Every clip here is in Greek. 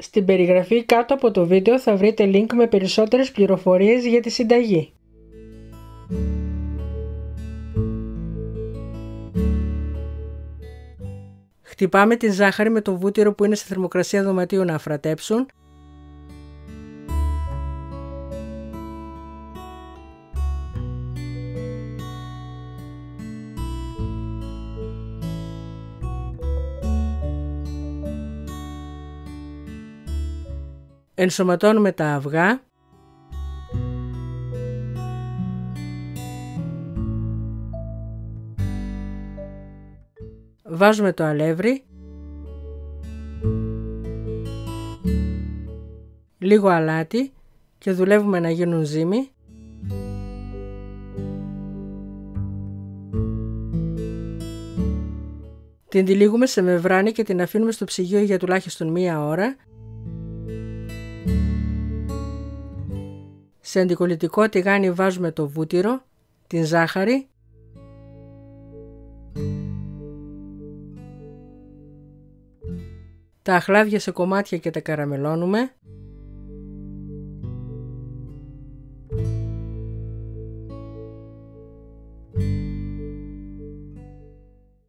Στην περιγραφή κάτω από το βίντεο θα βρείτε link με περισσότερες πληροφορίες για τη συνταγή. Χτυπάμε τη ζάχαρη με το βούτυρο που είναι στη θερμοκρασία δωματίου να αφρατέψουν Ενσωματώνουμε τα αυγά. Βάζουμε το αλεύρι. Λίγο αλάτι και δουλεύουμε να γίνουν ζύμη. Την τυλίγουμε σε μεβράνη και την αφήνουμε στο ψυγείο για τουλάχιστον μία ώρα Σε αντικολλητικό τηγάνι βάζουμε το βούτυρο, την ζάχαρη, τα αχλάδια σε κομμάτια και τα καραμελώνουμε.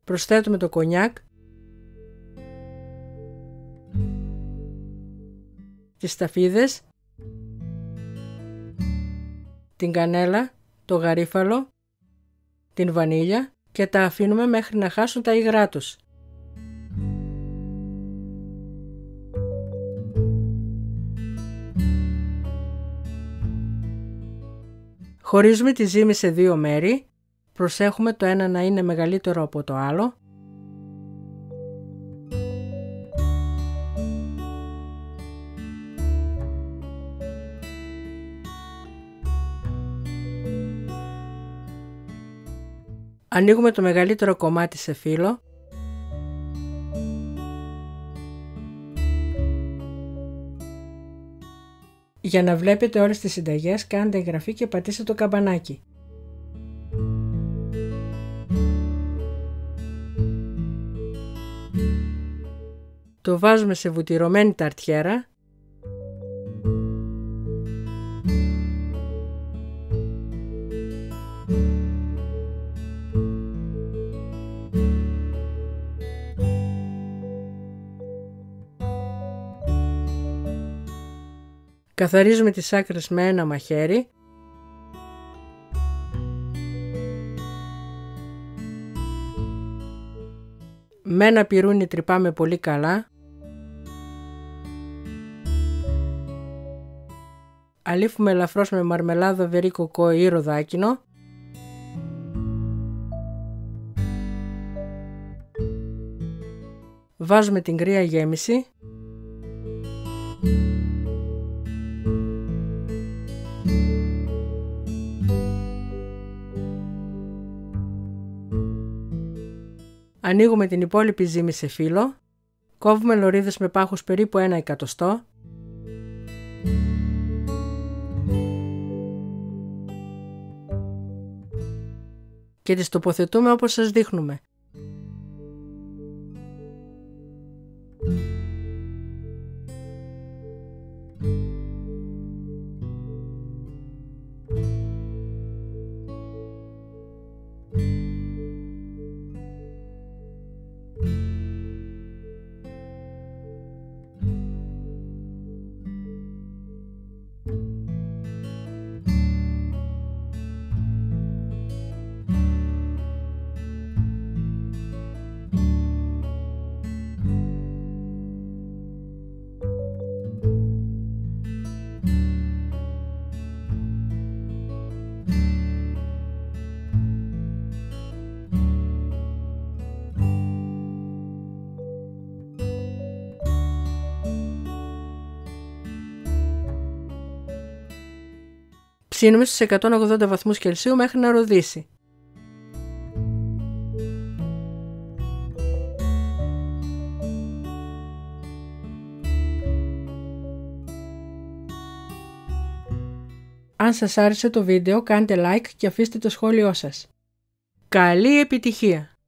Προσθέτουμε το κονιάκ, τις σταφίδες την κανέλα, το γαρίφαλο, την βανίλια και τα αφήνουμε μέχρι να χάσουν τα υγρά τους. Χωρίζουμε τη ζύμη σε δύο μέρη, προσέχουμε το ένα να είναι μεγαλύτερο από το άλλο Ανοίγουμε το μεγαλύτερο κομμάτι σε φύλλο. Για να βλέπετε όλες τις συνταγές κάντε εγγραφή και πατήστε το καμπανάκι. Το βάζουμε σε βουτυρωμένη ταρτιέρα Καθαρίζουμε τις άκρες με ένα μαχαίρι. Με ένα πυρούνι τρυπάμε πολύ καλά. Αλήφουμε ελαφρώς με μαρμελάδα βερί κοκό ή ροδάκινο. Βάζουμε την κρύα γέμιση. Ανοίγουμε την υπόλοιπη ζύμη σε φύλλο, κόβουμε λωρίδες με πάχους περίπου ένα εκατοστό, και τις τοποθετούμε όπως σας δείχνουμε. Ψήνουμε στους 180 βαθμούς Κελσίου μέχρι να ροδίσει. Αν σας άρεσε το βίντεο κάντε like και αφήστε το σχόλιο σας. Καλή επιτυχία!